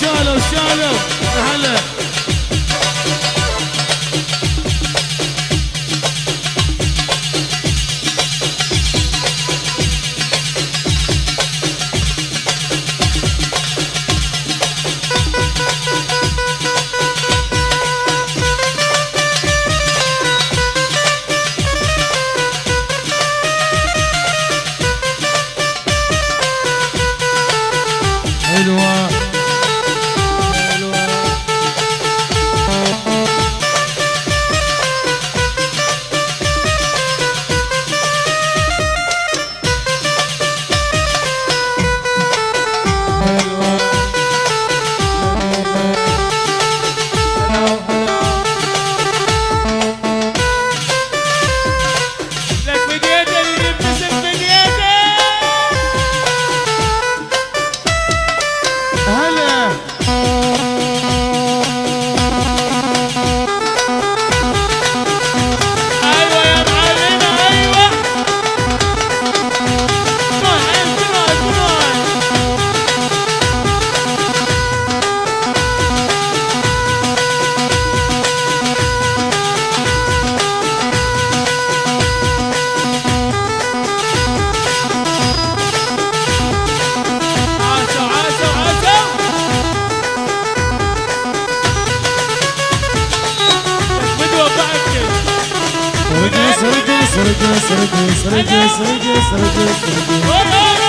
وشالوا وشالوا هلا. Sarıcı sarıcı sarıcı sarıcı sarıcı sarıcı